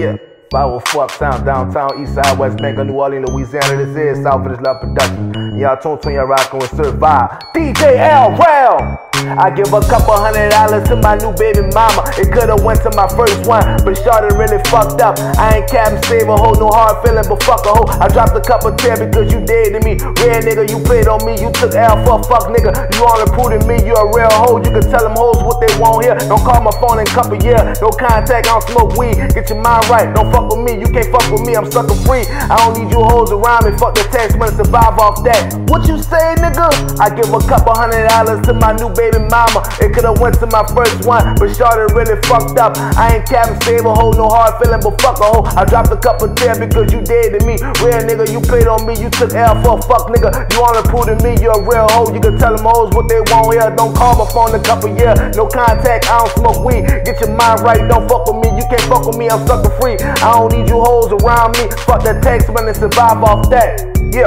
Yeah. 504 uptown, downtown, east side, west bank of New Orleans, Louisiana. This is South Village Love Production. Y'all tune to y'all rockin' with Survive. DJ L. Well. I give a couple hundred dollars to my new baby mama. It could've went to my first one, but Shorty really fucked up. I ain't Captain Save a hoe, no hard feeling, but fuck a hoe. I dropped a couple tears because you dead to me. Real nigga, you played on me, you took L for a fuck nigga. You only proved me, you a real hoe. You can tell them hoes what they want here. Don't call my phone in a couple years. No contact, I don't smoke weed. Get your mind right, don't fuck with me. You can't fuck with me, I'm sucker free. I don't need you hoes around me. Fuck the tax money, survive off that. What you say, nigga? I give a couple hundred dollars to my new baby mama. It could've went to my first one, but Shorty really fucked up. I ain't Save a hoe, no hard feeling, but fuck a hoe. I dropped a couple tears because you dead to me. Real nigga, you played on me, you took L for fuck nigga. You only proved to me, you a real hoe. You can tell them hoes what they want here. Don't call my phone a couple years. No contact, I don't smoke weed. Get your mind right, don't fuck with me. You can't fuck with me, I'm sucker free. I don't need you hoes around me. Fuck that text money, survive off that. Yeah.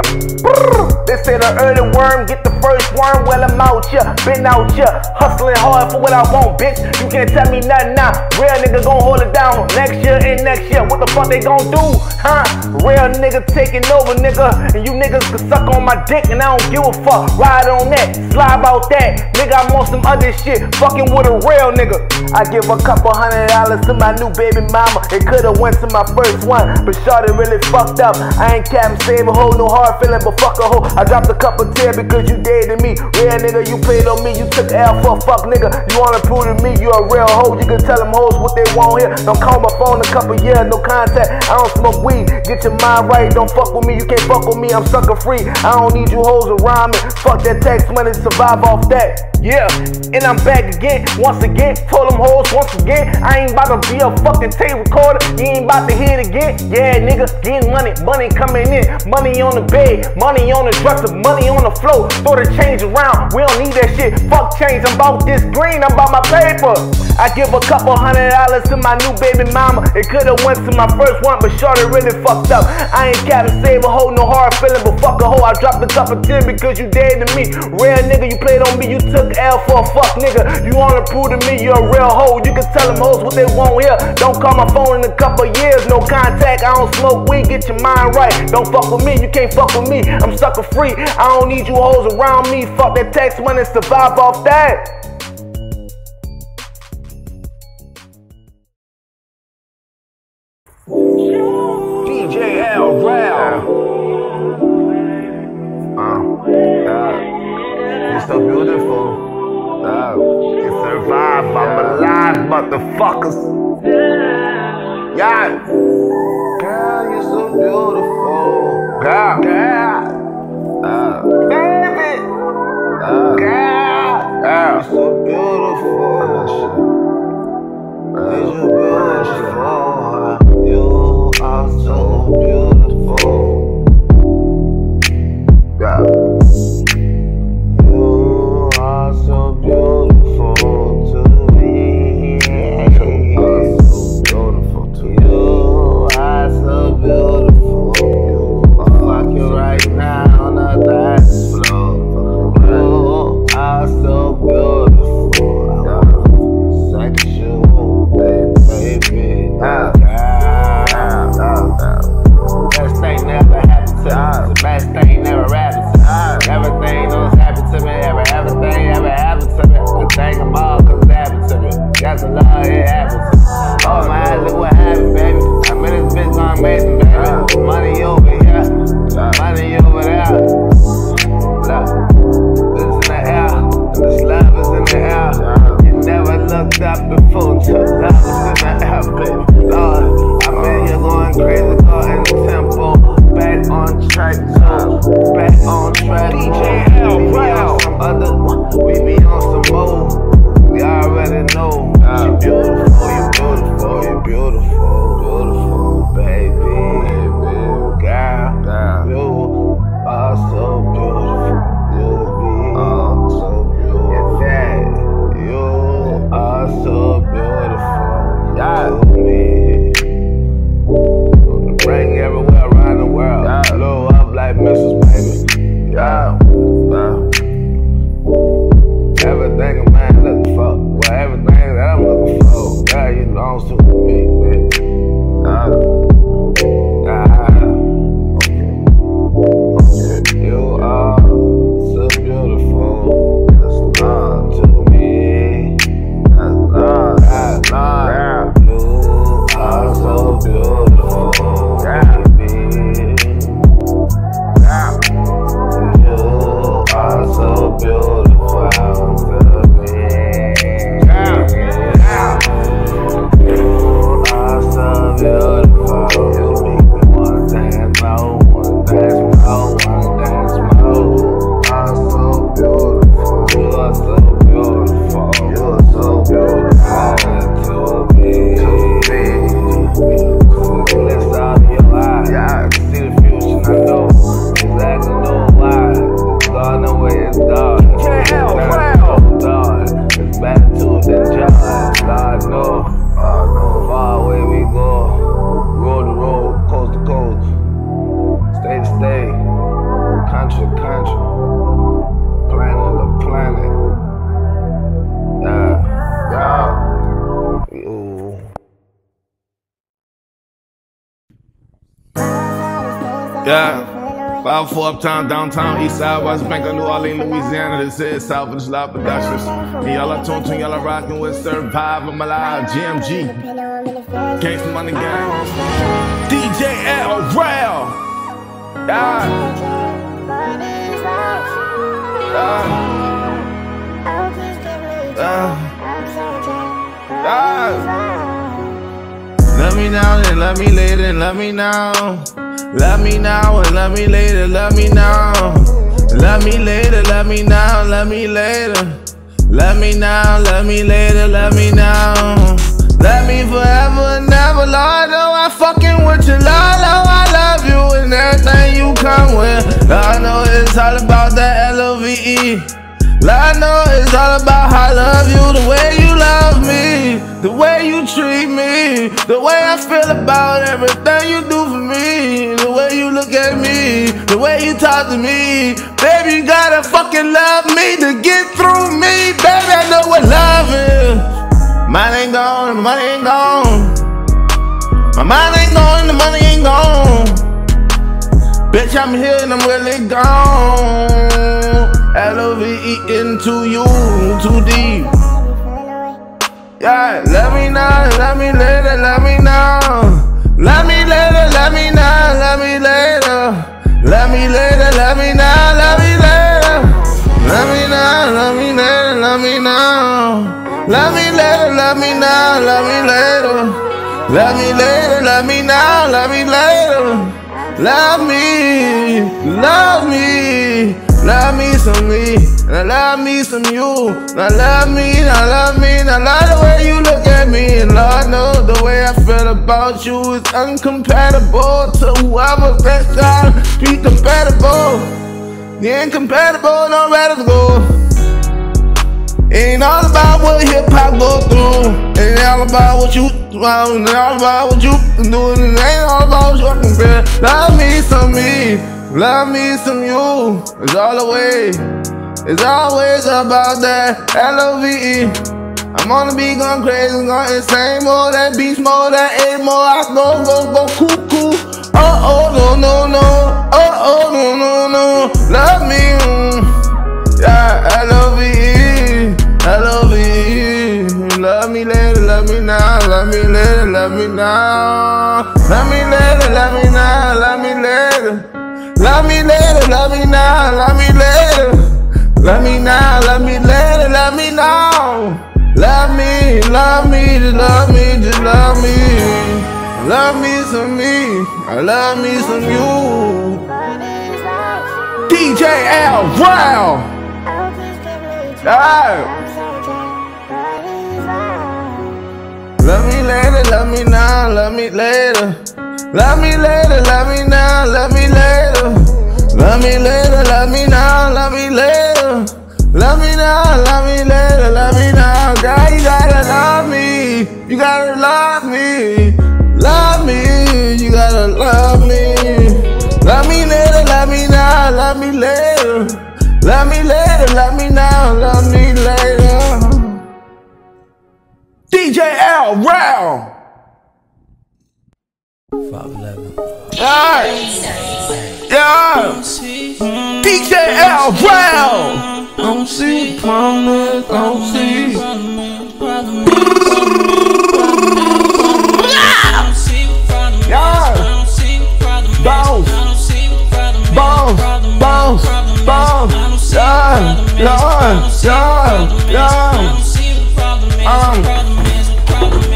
They say the early worm get the first worm. Well, I'm out yeah. been out here, hustling hard for what I want, bitch. You can't tell me nothing now. Real nigga gon' hold it down next year and next year. What the fuck they gon' do, huh? Real nigga taking over, nigga. And you niggas can suck on my dick and I don't give a fuck. Ride on that, slide about that. Nigga, I'm on some other shit, fucking with a real nigga. I give a couple hundred dollars to my new baby mama. It could've went to my first one, but Shorty really fucked up. I ain't Captain Save a hoe, no hard feeling, but fuck a hoe. I dropped a couple tears because you dated me. Real nigga, you played on me, you took L for fuck nigga. You wanna prove to me you a real hoe. You can tell them hoes what they want here. Don't call my phone a couple years, no contact. I don't smoke weed. Get your mind right, don't fuck with me. You can't fuck with me, I'm sucker free. I don't need you hoes around me. Fuck that tax money, survive off that. Yeah, and I'm back again, once again. Told them hoes once again. I ain't about to be a fucking tape recorder. You ain't about to hear it again. Yeah, nigga, getting money, money coming in. Money on the bed, money on the dresser, money on the floor. Throw the change around. We don't need that shit. Fuck I'm about this green, I'm about my paper. I give a couple hundred dollars to my new baby mama. It could've went to my first one, but Shorty really fucked up. I ain't Captain Save a hoe, no hard feeling, but fuck a hoe. I dropped a couple ten because you dead to me. Real nigga, you played on me, you took L for a fuck nigga. You wanna prove to me you're a real hoe. You can tell them hoes what they want here. Don't call my phone in a couple years, no contact. I don't smoke weed, get your mind right. Don't fuck with me, you can't fuck with me. I'm sucker free. I don't need you hoes around me. Fuck that tax money, survive off that. Motherfuckers. Yeah. Girl, you're so beautiful. Girl. Girl. Uh, baby. Uh, girl. Girl. You're so beautiful. You're beautiful. it Five four uptown, downtown, east side, west bank of New Orleans, Louisiana. This is Salvage Live Productions. And y'all are tuned to, y'all are rocking with Survive. I'm alive, GMG. Gangsta Money Gang. DJ L. Rail. Yeah. Ah. Ah. Ah. Let me now, then let me later, let me now. Love me now and love me later, love me now. Love me later, love me now, love me later. Love me now, love me later, love me now. Love me forever and never, Lord. Oh, I fucking with you, Lord. Oh, I love you and everything you come with. I know it's all about that L-O-V-E. I know it's all about how I love you, the way you love me, the way you treat me, the way I feel about everything you do for me, way you look at me, the way you talk to me. Baby, you gotta fucking love me to get through me. Baby, I know what love is. Mine ain't gone, the money ain't gone. My mind ain't gone, the money ain't gone. Bitch, I'm here and I'm really gone. L-O-V-E into you, too deep. Yeah, let me know, let me later, let me know. Me later, let me know, let me later. Let me know, let me later, let me know. Let me later, let me know, let me later. Let me later, let me know, let me later. Love me, love me. Love me some me, now love me some you. Now love me, now love me, now love the way you look at me. And Lord knows the way I feel about you is incompatible to whoever that's trying to be compatible. The incompatible, no better to go. It ain't all about what hip hop go through. Ain't all about what you, it ain't all about what you doing. It ain't all about what you can Love me some me. Love me some you, it's all the way. It's always about that L-O-V-E. I'm on the beat going crazy, going insane more, that beast more, that eight more. I go, go, go, cuckoo. Oh, oh, no, no, no. Oh, oh, no, no, no. Love me, mm. yeah, L-O-V-E. L-O-V-E. Love me later, love me now, love me later, love me now. Later, love me now, love me later. Love me now, love me later, love me now. Love me, love me, just love me, just love me. Love me some me, I love me some you. DJ L Brown. Love me later, love me now, love me later. Love me later, love me now, love me later. Love me later, love me now, love me later. Love me now, love me later, love me now. God, you gotta love me. You gotta love me. Love me, you gotta love me. Love me later, love me now, love me later. Love me later, love me now, love me later. DJ L. Round. 511. Alright. Yeah. DJ L. Brown. Don't see promise, don't see. Yeah. Yeah. Yeah. Yeah. Um.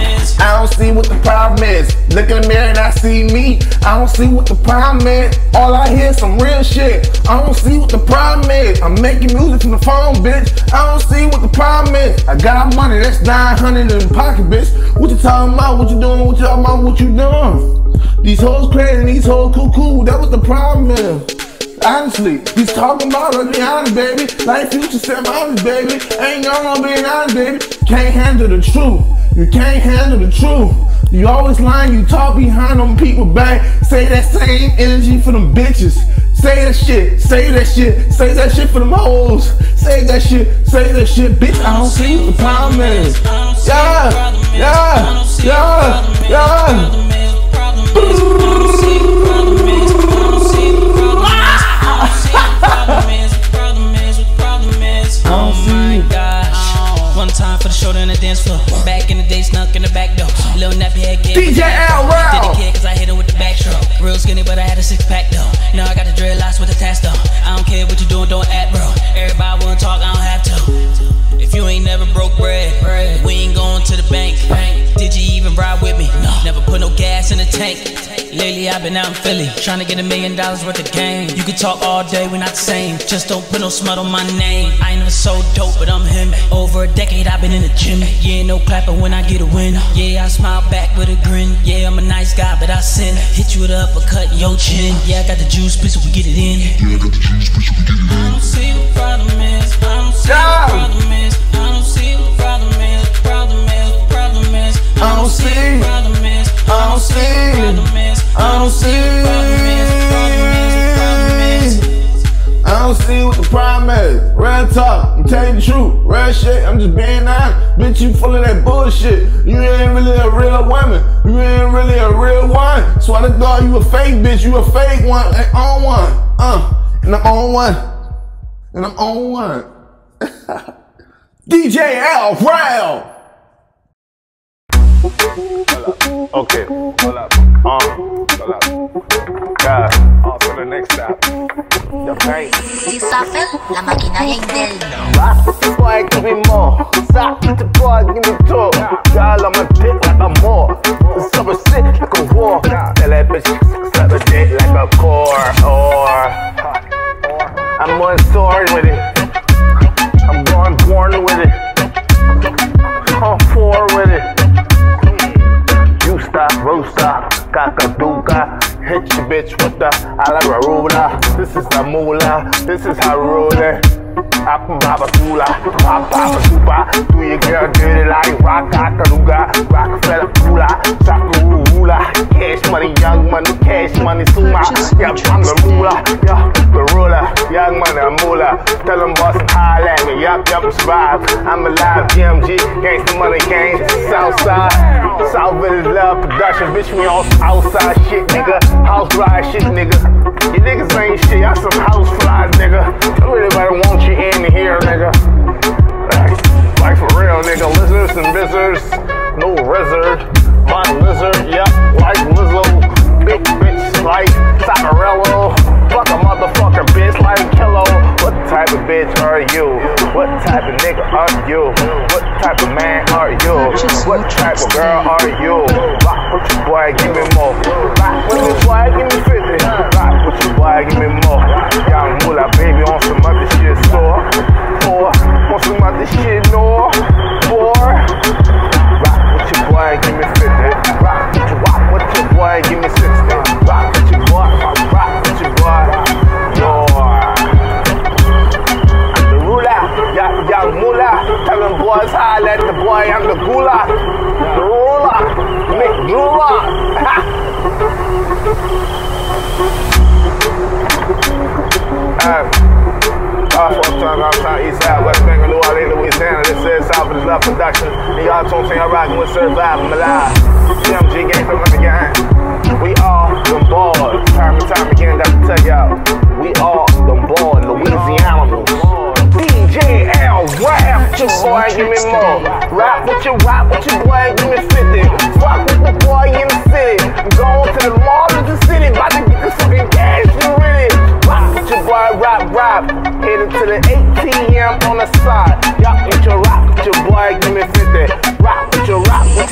I don't see what the problem is. Look in the mirror and I see me. I don't see what the problem is. All I hear is some real shit. I don't see what the problem is. I'm making music from the phone, bitch. I don't see what the problem is. I got money, that's 900 in the pocket, bitch. What you talking about? What you doing? What you talking about? What you doing? These hoes crazy, these hoes cool. That was the problem is. Honestly, he's talking about us, be honest, baby. Like Future said, honest, baby. Ain't gonna be honest, baby. Can't handle the truth. You can't handle the truth. You always lying, you talk behind them people back. Say that same energy for them bitches. Say that shit, say that shit, say that shit for them hoes. Say that shit, say that shit, bitch. I don't see what the problem is. Yeah, yeah, yeah, yeah. time dance floor. Back in the day, snuck in the back door. Little nappy head kid. DJ L. Did the kid cause I hit him with the back stroke. Real skinny, but I had a six pack though. Now I got the dreadlocks with the task though. I don't care what you doing, don't act, bro. Everybody wanna talk, I don't have to. If you ain't never broke bread, we ain't going to the bank. Did you even ride with me? No. Never put no gas in the tank. Lately I've been out in Philly, trying to get a million dollars worth of game. You can talk all day, we're not the same. Just don't put no smut on my name. I ain't never so dope, but I'm him. Over a decade I've been in the gym. Yeah, no clapping when I get a win. Yeah, I smile back with a grin. Yeah, I'm a nice guy, but I sin. Hit you with a uppercut, yo chin. Yeah, I got the juice, bitch, so we get it in. Yeah, I got the juice, bitch, so we get it in. Telling you the truth. Real shit, I'm just being honest. Bitch, you full of that bullshit. You ain't really a real woman. You ain't really a real one. So I thought you a fake bitch. You a fake one. And on one. Uh, and I'm on one. And I'm on one. DJ L. Brown. Okay, hold up. Uh, hold up. God, on to the next stop. The bank. Isabel, la maquinaria with the boy, give me more. Stop with the boy, give me two. Girl, I'm a dick like a more. Summer shit like a war. Tell that bitch, suck a dick like a core. Or, I'm on story with it. I'm going born with it. I'm four with it. Kakaduka. Hit your bitch with the Alabarula. This is the moolah. This is how rollin'. Aku baba tula, pop papa super. Do your girl dirty like rock akaruga, Rockefeller cooler, Sakuru ruler. Cash money, young money, cash money, suma. Yeah, I'm the ruler, yeah, the ruler. Young money, I'm moolah. Tell them boss holla at me, yup, yup, survive. I'm alive, GMG, gangsta money gang, Southside. South Village love production, bitch, we on outside shit, nigga. House ride shit, nigga. You niggas ain't shit, y'all some house flies, nigga. Everybody want you in here, nigga. Like, like for real, nigga. Lizards and visitors, no lizard. My lizard, yep, like Lizzo. Big bitch like Sacarello. Fuck a motherfucker bitch like Kello. What type of bitch are you? What type of nigga are you? What type of man are you? What type of girl are you? Rock with your boy, give me more. Rock with your boy, give me 50. Rock with your boy, give me more.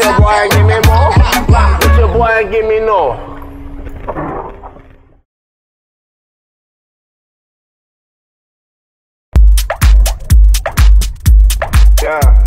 Your boy, give me more. With your boy, give me no. Yeah.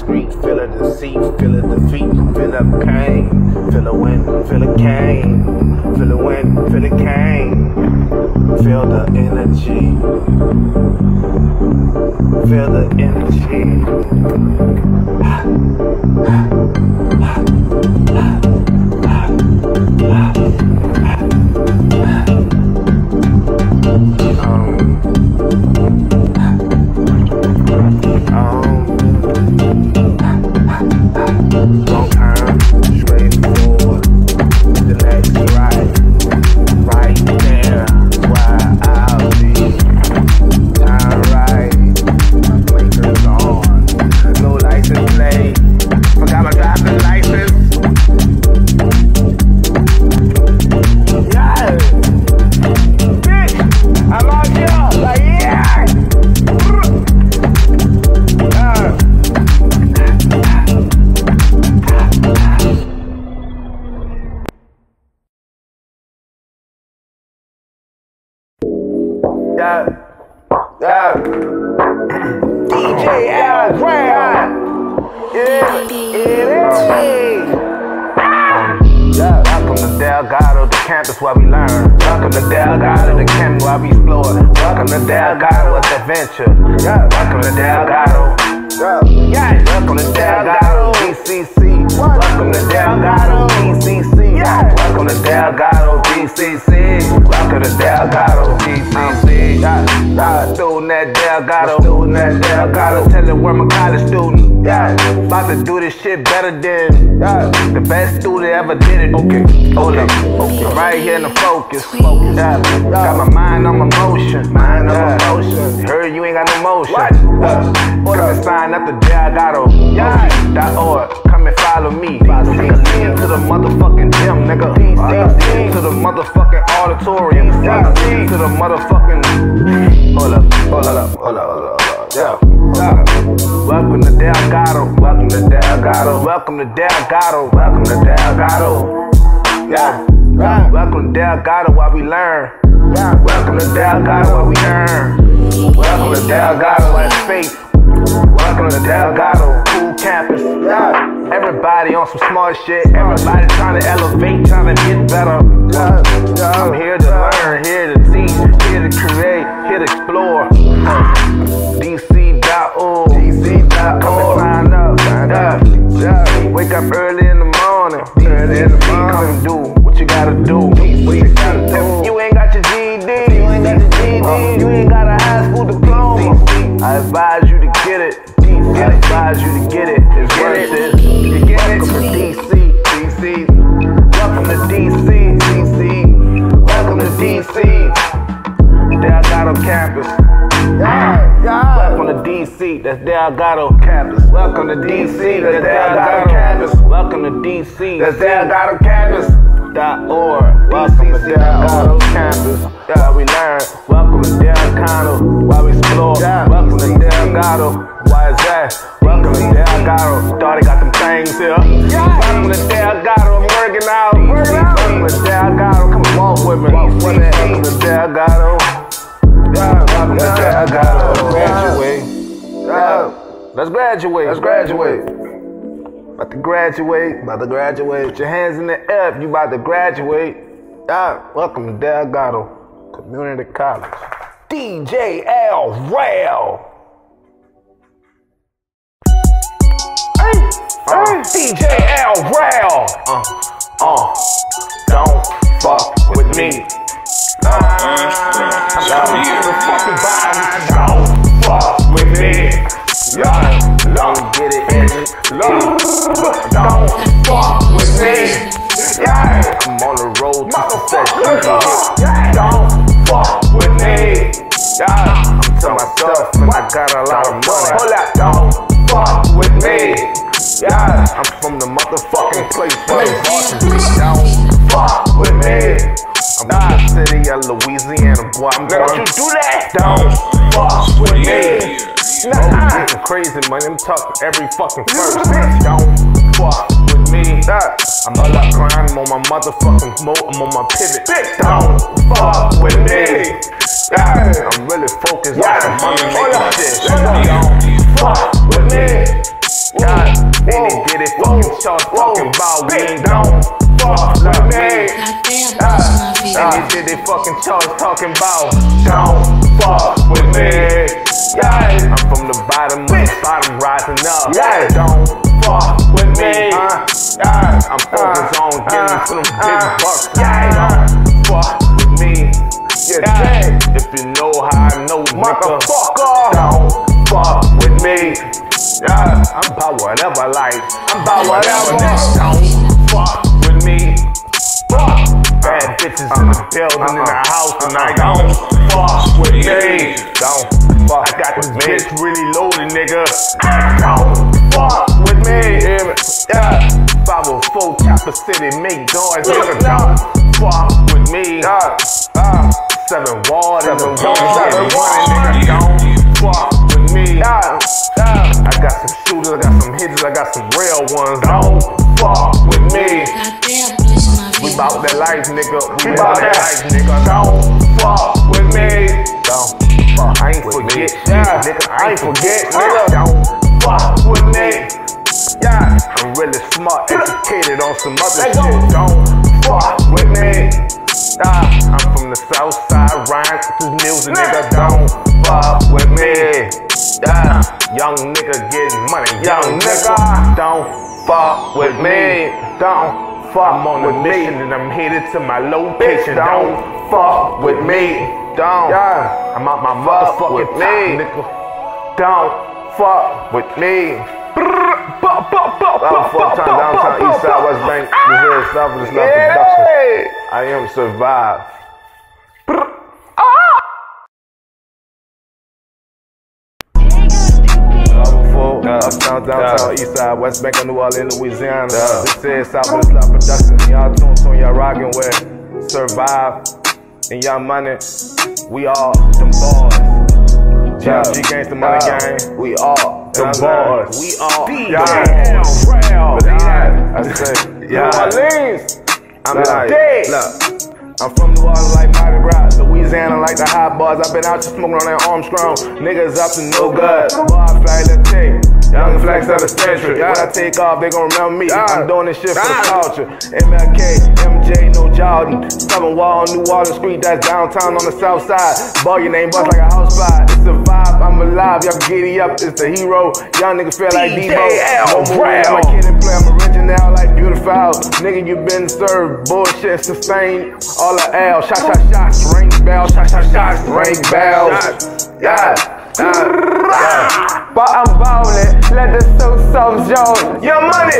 Screech, feel the deceit, feel the defeat, feel the pain, feel the wind, feel the cane, feel the wind, feel the cane, feel the energy, feel the energy. Yeah. the best student ever did it. Okay. Hold up. Okay. I'm right here in the focus. Focus. Yeah. Got my mind on my motion. Mind on my motion. Heard you ain't got no motion. What? Uh, Come and sign up to Delgado. Yeah. Dot org. Come and follow me. DC to the motherfucking gym, nigga. To the motherfucking auditorium. To the motherfucking. Welcome to Delgado. Welcome to Delgado. Yeah. yeah. Welcome to Delgado while we learn. Yeah. Welcome to Delgado while we earn. Welcome to Delgado as faith. Welcome to Delgado, cool campus. Yeah. Everybody on some smart shit. Everybody trying to elevate, trying to get better. Yeah. I'm here to learn, here to teach, here to create, here to explore. To Delgado campus. Yeah, yeah. Welcome to DC, that's Delgado campus. Welcome to DC, that's Delgado campus. Welcome to DC, that's Delgado campus. Dot org. Welcome to Delgado campus. Yeah, we learn. Welcome to Delgado, while we explore. Welcome to Delgado. Is that? Welcome to Delgado. Thought got them things here. Welcome to Delgado. I'm working out. Welcome to Delgado. Come walk with me. Welcome to Delgado. Yeah, welcome to Delgado. Graduate. Yeah. Let's graduate. Let's graduate. About to graduate. About to graduate. Put your hands in the air if you about to graduate. Yeah. Welcome to Delgado Community College. DJ L. Rail. Uh, DJ L. Rail. Uh, uh, don't fuck with me. Uh, I'm the fucking vibe. Don't fuck with me. Nah, I'm getting crazy, man. I'm talking every fucking verse. Don't fuck with me. me. I'm all up grind, I'm on my motherfucking mo, I'm on my pivot. Don't fuck with me. I'm really focused on some money making shit. Don't fuck with me. God, then they did it fucking charge talking about we ain't don't fuck with me. Goddamn, boss And they did it, fucking charge talking about don't fuck with me. Yeah, I'm from the bottom, of the bottom rising up. Yeah, don't fuck with me. Uh, yeah, I'm focused on uh, getting uh, to them big uh, bucks. Yeah, don't fuck with me. Yeah, if you know how I know, motherfucker, don't fuck with me. Yeah, I'm about whatever, like I'm about whatever. Don't fuck with me. Fuck. Bad bitches in the building, in the house tonight. Don't fuck with me. Don't fuck. I got this bitch really loaded, nigga. Don't fuck with me. Yeah. 504 Chopper City, make noise, nigga. Don't fuck with me. Uh, uh. Seven ward in the room, seven nigga. Don't fuck with me. Uh, I got some shooters, I got some hitters, I got some real ones. Don't fuck with me. Goddamn, bitch, my We bout that life, nigga. We bout that life, nigga. Don't fuck with me. Don't fuck. I ain't forget, yeah, nigga. I ain't forget, nigga. Don't fuck with me. Yeah, I'm really smart, educated on some other shit. Don't fuck with me. Yeah, I'm from the south side, rhyme this music, nigga. Don't fuck with me. Yeah, young nigga getting money, young nigga. Don't fuck with me. Don't fuck I'm on a mission and I'm headed to my location. Don't fuck with me. Don't. Yeah. I'm out my motherfucking top, nigga. Don't fuck with me. I'm full time downtown, east side, west bank, ah! Missouri, South Village love production. I am survive. Full, uh, uptown, downtown, east side, west bank of New Orleans, Louisiana. This is South Village love production. Y'all tuned to y'all rocking with Survive and y'all money. We all them boys. Yeah, G Gangsta Money Gang. We all them boys. We all yeah. Yeah. I say. New Orleans. I'm like, look. I'm from New Orleans like Mardi Gras, Louisiana like the hot bars. I've been out just smoking on that Armstrong. Niggas up to no good. Boy, I flag the tape. Young flex of the century. When I take off, they gon' remember me. I'm doing this shit for the culture. MLK, MJ, no Jordan. Seven Wall, New Orleans Street, that's downtown on the south side. Boy, your name bust like a house fire. It's the vibe, I'm alive. Y'all giddy up, it's the hero. Young niggas feel like Debo. No more I'm a kid and play, I'm original like beautiful. Nigga, you been served. Bullshit, sustain all the L. Shot, shot, shots, ring bells. Shot, shot, shots, ring bells. Yeah. Yeah. But I'm ballin', let the so so zone. Your money.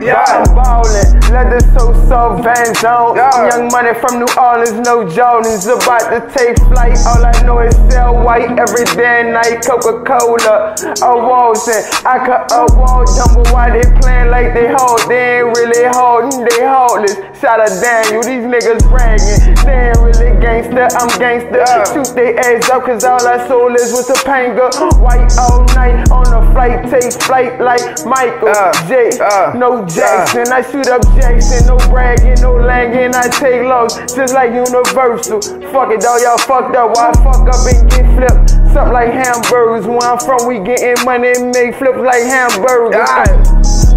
Yeah, I'm ballin', let the so so van zone. Yeah. Young money from New Orleans, no Jordans. About to take flight, all I know is sell white every day and night. Coca Cola, awards, and I could award them, but why they playing like they hold? They ain't really holding, they heartless. Shout out Daniel, these niggas bragging. They ain't really gangster, I'm gangster. Shoot they ass up, cause all I sold is with the panga. White all night on a flight, take flight like Michael Uh, J. uh, no Jackson, I shoot up Jackson, no bragging, no langing, I take lows, just like Universal. Fuck it, dog, y'all fucked up. Why fuck up and get flipped? Something like hamburgers. Where I'm from, we getting money and make flips like hamburgers.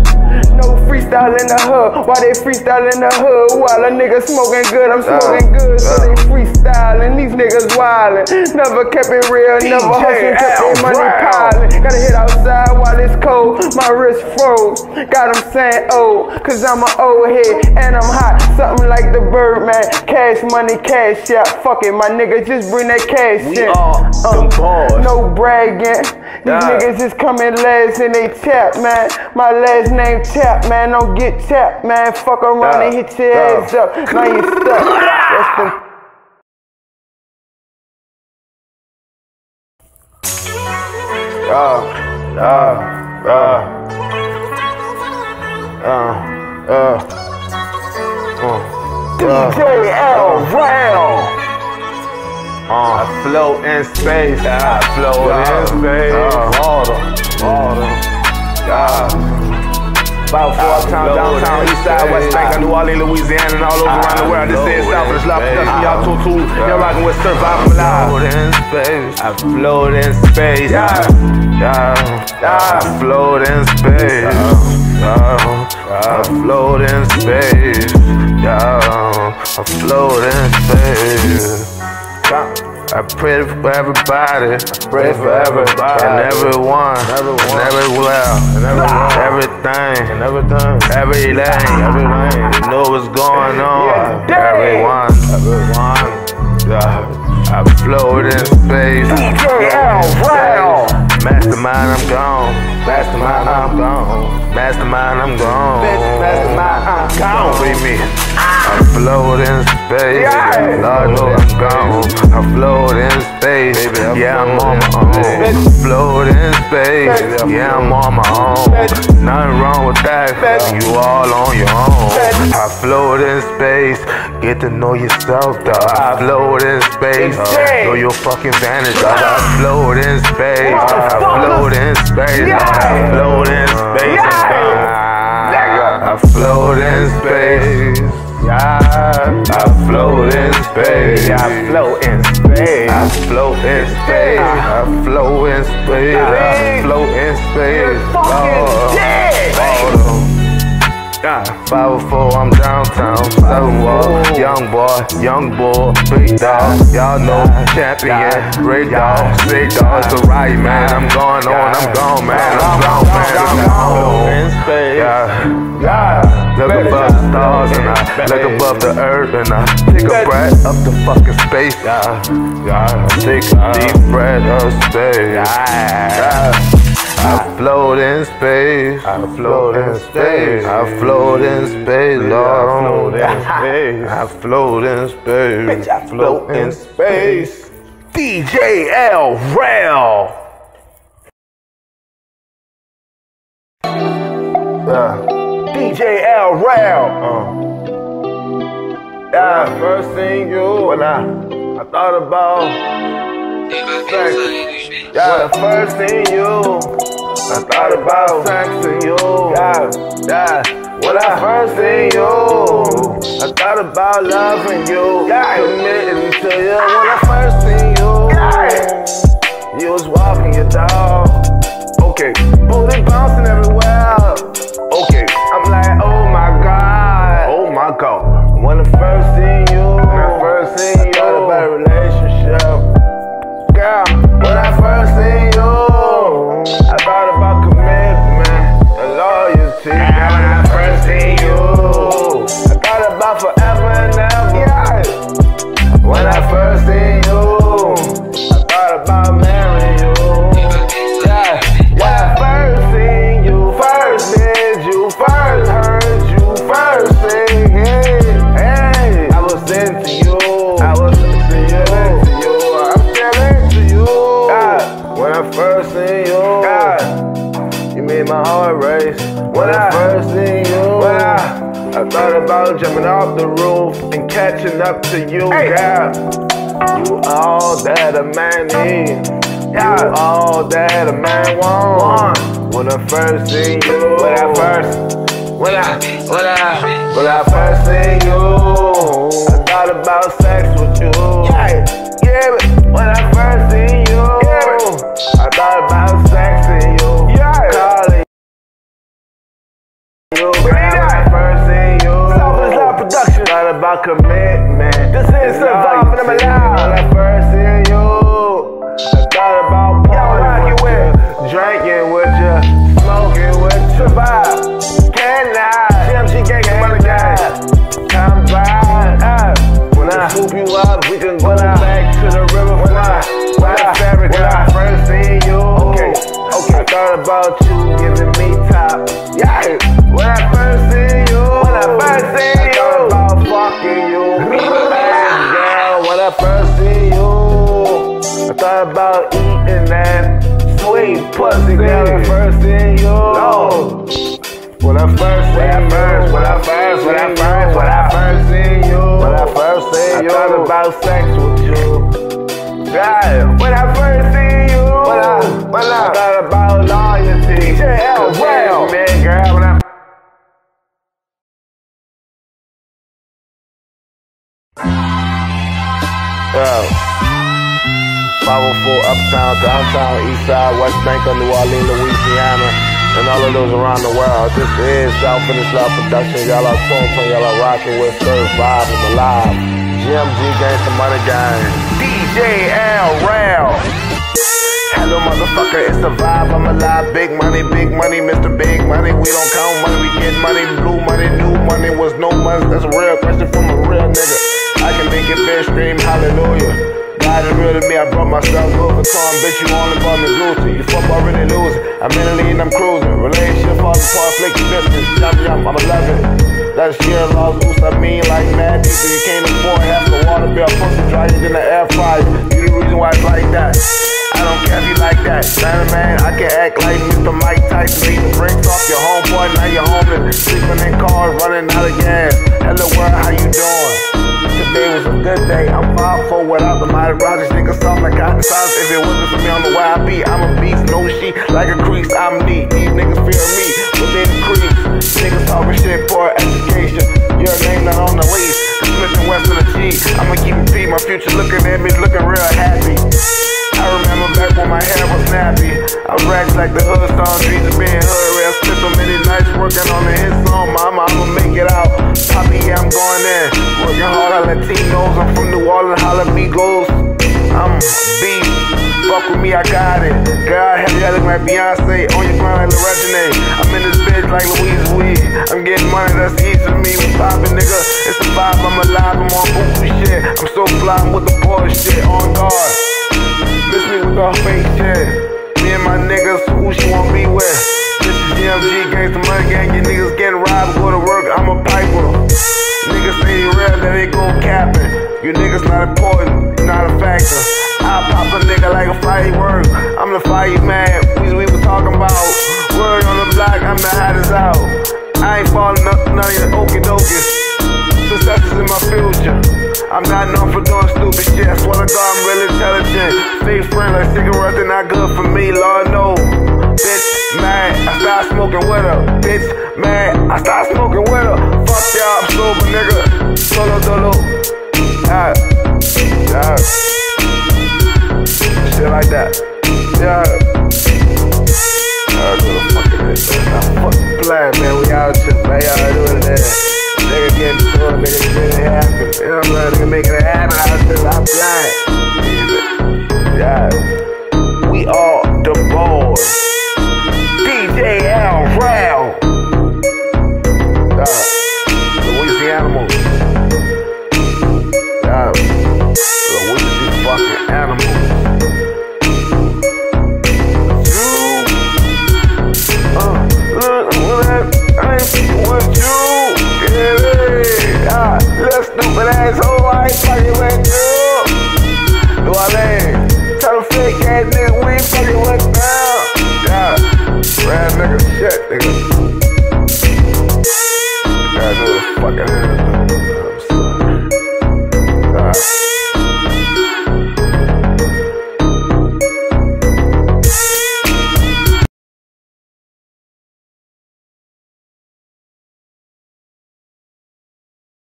No freestyle in the hood. Why they freestyle in the hood? While a nigga smoking good, I'm smoking good, so they freestyling. These niggas wildin'. Never kept it real, never hustlin', kept their money piling. Gotta hit outside while it's cold. My wrist froze. Got them saying oh, cause I'm an old head and I'm hot. Something like the Birdman. Cash money, cash out. Fuck it, my nigga, just bring that cash We in. Uh, boys. No bragging. These Yeah. niggas is coming last and they tap, man. My last name Tap, man. Don't get tapped, man. Fuck around Yeah. and hit your Yeah. ass up. Now you stuck. That's the Uh, uh, uh, uh, uh, uh, DJ L. Brown. uh, I float in space. I float in space. Water, side, west bank, New Orleans, Louisiana, and all over around the world. This is South the Slop Production. Y'all two two. You're rocking with Survival Live. in space. I float in space. Yeah. Yeah. I float in space. Yeah. I float in space. Yeah. I float in space. I pray for everybody. I pray for everybody. And everyone. Everyone. And everywhere. And everyone. Everything. And everything. Everything. Everything. You know what's going on. Yeah. Everyone. Everyone. Yeah. I float in space. DJL Brown. Mastermind, I'm gone. Mastermind, I'm gone. Mastermind, I'm gone. Mastermind, I'm gone. Free me. Float in space. Yeah. Lord know I'm gone. I float in space. yeah, I'm on my own. Float in space. Yeah, I'm on my own. Nothing wrong with that. You all on your own. I float in space. Get to know yourself, dog. I float in space. Know your fucking vantage, dog. I float in space. I float in space. I float in space. I float in space. Yeah, I float in space. I float in space. I float in space. I float in space. I float in space. dead. Hold on. Yeah, 504, I'm downtown. 7 young boy, young boy, big dog. Y'all know champion, great dog, big dog. It's alright, man. I'm going on, I'm gone, man. I'm gone, man. I'm gone. Yeah. Yeah. Look above the stars and I look above the earth and I take a breath up the fucking space. Yeah, yeah. I take a deep breath of space. Yeah. I float in space. I float in space. I float in space, Lord. I float in space. I float in space. DJ L Rail. Yeah. DJ L Rail. Yeah. Uh. Uh, first thing you, when I, I thought about sex. Yeah, the first thing you, I thought about sex and you. Yeah, yeah. When I first seen you, I thought about loving you, yeah. committing to you. When I first seen you, you was walking your dog. Okay, booty bouncing everywhere. Okay, thought jumping off the roof and catching up to you, God. You all that a man needs. You all that a man wants. When I first see you, when I first, when I, when I, when I first see you, I thought about sex with you. Yeah, yeah. About commitment. This is Surviving Them Alive. When I first seen you, I thought about partying with you, drinking with you, smoking with you. Survive. Can I? TMG gang, gang, money gang. Come by. Ah. When I swoop you up, bank of New Orleans, Louisiana, and all of those around the world. This is South Village Love Production. Y'all are tuned y'all are rocking with Survive I'm Alive. GMG Gangsta Money Gang. DJ L. Rail. Hello, motherfucker, it's the vibe. I'm alive. Big money, big money, Mr. Big Money. We don't count money, we get money. Blue money, new money was no money. That's a real question from a real nigga. I can make it big stream, hallelujah. God is real to me, I brought myself Louis Vuitton, bitch, you only brought me Gucci. You fuck already losing. I'm in the lead and I'm cruising. Relationship falls apart, flicky business. Yum yum, I'm a loving. That's sheer loss, oops, I mean like mad deep. You can't afford half the water bill, pussy drier than the air fryer. You the reason why it's like that. I don't care if you like that. Man, man, I can act like Mr. Mike Tyson. Beat the brakes off your homeboy, now you're homeless. Sleeping in cars, running out of gas. Hello world, how you doing? Today was a good day. I'm five four without the mighty Rogers. Nigga soft like cotton size. If it wasn't for me on the be, I'm a beast. No sheet like a crease. I'm neat. These niggas fear me within the crease. Niggas talking shit for education. Your name not on the lease. Smith and Wesson of the G. I'ma keep it P. My future looking at me, looking real happy. I remember back when my hair was snappy. I racks like the hood song, dreams of being hood real. Spent so many nights working on the hit song. Mama, I'ma make it out. Poppy, yeah, I'm going in. Working hard on Latinos. I'm from New Orleans, holla Migos. I'm beef. Fuck with me, I got it. God, have you look like Beyonce on your grind like Lil I'm in this bitch like Louise Weed. I'm getting money that's easy to me. We poppin', nigga. It's the vibe, I'm alive. I'm on buku shit. I'm so fly, I'm with the bullshit on guard. Me with all fake. Me and my niggas, who she want be with? This is GMG, Gangsta Money Gang. You niggas getting robbed, go to work, I'm a piper. Niggas say they real, that they go capping. You niggas not important, not a factor. I pop a nigga like a firework. I'm the fireman, we, we was talking about. Word on the block, I'm the hottest out. I ain't falling up none of your okie dokies. Success is in my future. I'm not known for doing stupid shit. I swear to God, I'm really intelligent. Stay friend like cigarettes, they're not good for me, Lord no. Bitch, mad, I start smoking with her. Bitch, mad, I start smoking with her. Fuck y'all, I'm sober, nigga. Solo dolo. Yeah, yeah. Shit like that. Yeah. I do the fucking this, man. I'm fucking man. We out here, man. Y'all doing that. Nigga getting to it, nigga it happen. I'm saying? Making it happen out there. I'm blind. Yeah.